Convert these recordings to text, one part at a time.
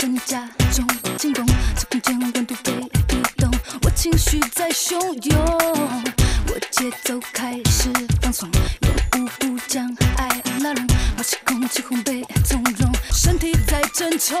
在家中进攻，这空间温度被动，我情绪在汹涌，我节奏开始放松，用舞步将爱拉拢，我吸空气烘焙从容，身体在争宠。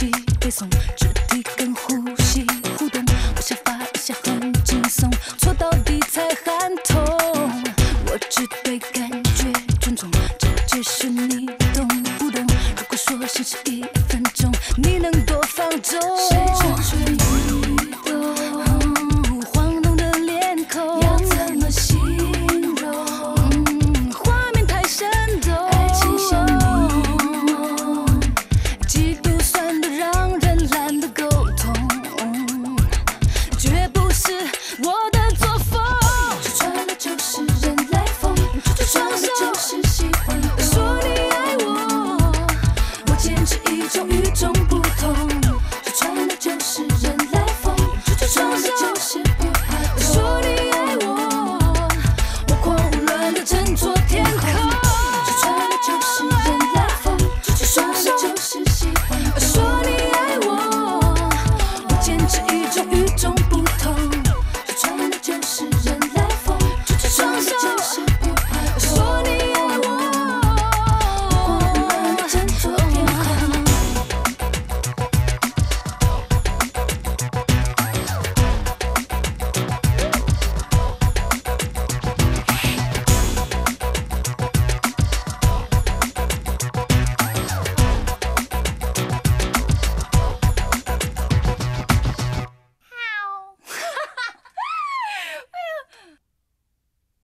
气，背诵肢体跟呼吸互动，我想发一下很轻松，错到底才喊痛。我只对感觉尊重，这只是你懂不懂？如果说现实一。终于终。